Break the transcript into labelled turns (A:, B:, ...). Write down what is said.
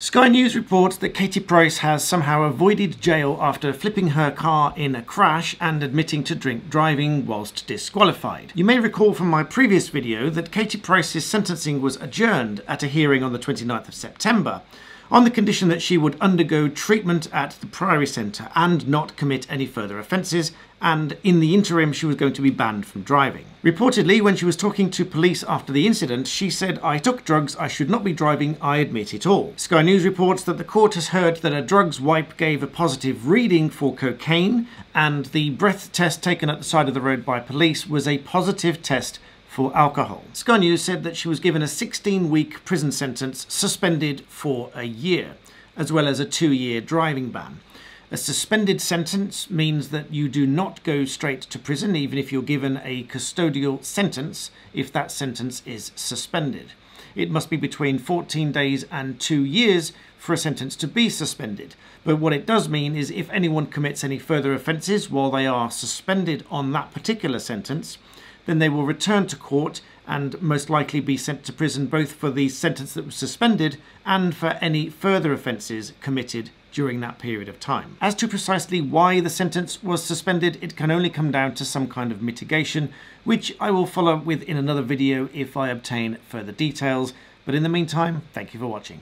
A: Sky News reports that Katie Price has somehow avoided jail after flipping her car in a crash and admitting to drink driving whilst disqualified. You may recall from my previous video that Katie Price's sentencing was adjourned at a hearing on the 29th of September on the condition that she would undergo treatment at the Priory Centre and not commit any further offences, and in the interim she was going to be banned from driving. Reportedly, when she was talking to police after the incident, she said, I took drugs, I should not be driving, I admit it all. Sky News reports that the court has heard that a drugs wipe gave a positive reading for cocaine, and the breath test taken at the side of the road by police was a positive test for alcohol. Sky News said that she was given a 16-week prison sentence suspended for a year, as well as a two-year driving ban. A suspended sentence means that you do not go straight to prison even if you're given a custodial sentence if that sentence is suspended. It must be between 14 days and two years for a sentence to be suspended. But what it does mean is if anyone commits any further offences while they are suspended on that particular sentence, then they will return to court and most likely be sent to prison both for the sentence that was suspended and for any further offences committed during that period of time. As to precisely why the sentence was suspended, it can only come down to some kind of mitigation, which I will follow with in another video if I obtain further details. But in the meantime, thank you for watching.